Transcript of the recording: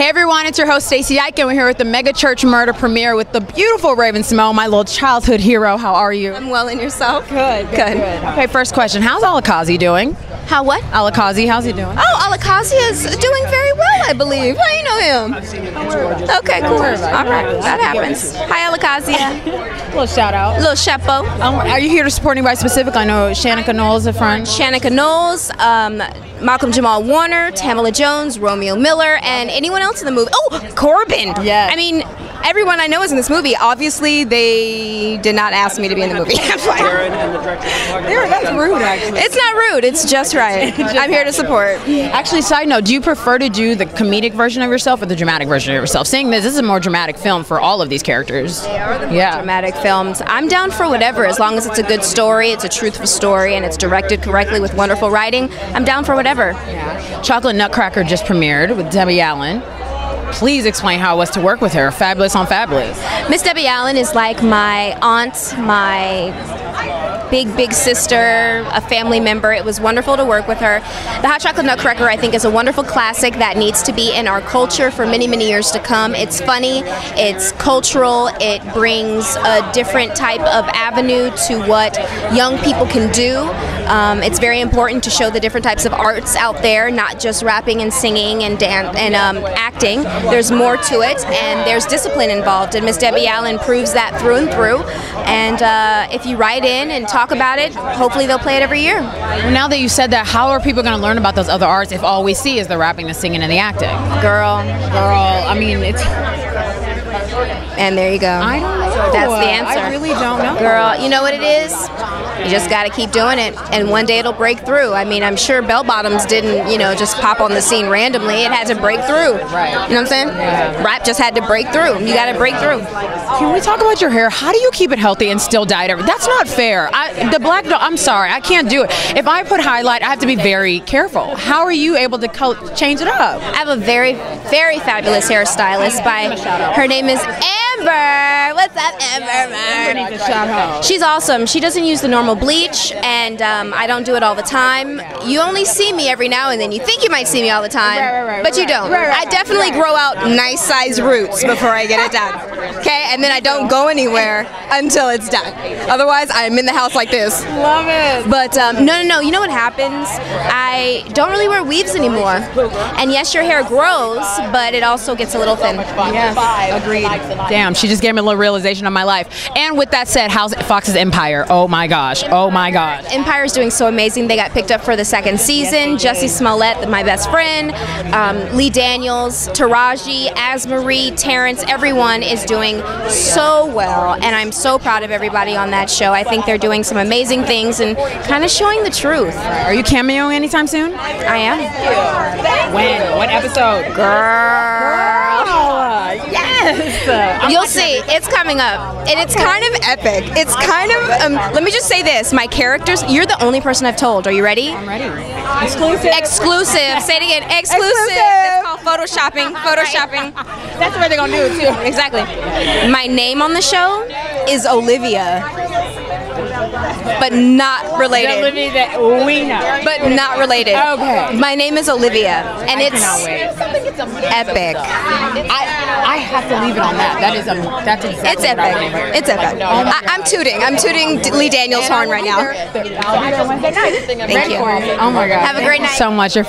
Hey everyone, it's your host Stacey Ike, and we're here with the Mega Church Murder premiere with the beautiful Raven-Symoné, my little childhood hero. How are you? I'm well in yourself. Good, good. good Okay, first question: How's Alakazi doing? How what? Alakazi, how's he doing? Oh, Alakazi is doing very well, I believe. How you know him? Okay, cool. All right, that happens. Hi, Alakazi. little shout out. Little Shepo. Um, are you here to support anybody specific? I know Shanica Knowles, a friend. Shanica Knowles, um, Malcolm Jamal Warner, Tamala Jones, Romeo Miller, and anyone else in the movie. Oh, Corbin. Yeah. I mean, everyone I know is in this movie. Obviously, they did not ask me to be in the movie. I'm fine. There, that's rude, actually. It's not rude. It's just right. I'm here to support. Actually, side note: Do you prefer to do the comedic version of yourself or the dramatic version of yourself? Seeing this, this is a more dramatic film for all of these characters. Yeah. dramatic films. I'm down for whatever, as long as it's a good story, it's a truthful story, and it's directed correctly with wonderful writing. I'm down for whatever. Chocolate Nutcracker just premiered with Debbie Allen. Please explain how it was to work with her. Fabulous on Fabulous. Miss Debbie Allen is like my aunt, my big, big sister, a family member. It was wonderful to work with her. The Hot Chocolate Nutcracker, I think, is a wonderful classic that needs to be in our culture for many, many years to come. It's funny, it's cultural, it brings a different type of avenue to what young people can do. Um, it's very important to show the different types of arts out there, not just rapping and singing and dan- and um, acting. There's more to it, and there's discipline involved. And Miss Debbie Allen proves that through and through. And uh, if you write in and talk about it, hopefully they'll play it every year. Well, now that you said that, how are people going to learn about those other arts if all we see is the rapping, the singing, and the acting? Girl, Girl, I mean, it's. And there you go. I don't know. That's the answer. I really don't know. Girl, you know what it is? You just got to keep doing it, and one day it'll break through. I mean, I'm sure bell bottoms didn't, you know, just pop on the scene randomly. It had to break through. Right. You know what I'm saying? Yeah. Rap just had to break through. You got to break through. Can we talk about your hair? How do you keep it healthy and still dye it every? That's not fair. I, the black. do- I'm sorry, I can't do it. If I put highlight, I have to be very careful. How are you able to col- change it up? I have a very, very fabulous hairstylist. By her name is Amber. What's up, Amber? She's awesome. She doesn't use the normal bleach, and um, I don't do it all the time. You only see me every now and then. You think you might see me all the time, Right, right, right, but you don't. Right, right, I definitely grow out nice size roots before I get it done. Okay, and then I don't go anywhere until it's done. Otherwise, I'm in the house like this. Love it. But um, no, no, no. You know what happens? I don't really wear weaves anymore. And yes, your hair grows, but it also gets a little thin. Yes, agreed. Damn, she just gave me a little realization of my life. And with that said, how's Fox's Empire? Oh my gosh. Oh my gosh. Empire's doing so amazing. They got picked up for the second season. Jussie Smollett, my best friend, um, Lee Daniels, Taraji, Asmarie, Terrence, everyone is doing so well. And I'm so proud of everybody on that show. I think they're doing some amazing things and kind of showing the truth. Are you cameoing anytime soon? I am. When? What episode? Girl. Yes. You'll see. It's coming up. And it's kind of epic. It's kind of, um, let me just say this. My characters, you're the only person I've told. Are you ready? I'm ready. Exclusive. Exclusive. Say it again. Exclusive. Exclusive. That's called photoshopping. Photoshopping. That's way they're gonna do it too. Exactly. My name on the show is Olivia, but not related. Olivia that we know. But not related. Okay. My name is Olivia, and I it's epic. I I have to leave it on that. That is a that's exactly It's what I wanna epic. It's epic. Oh I, I'm tooting. I'm tooting Lee Daniels' horn right now. I'll be there Wednesday night. Thank you. Oh my god. Have a great night. So much. You're.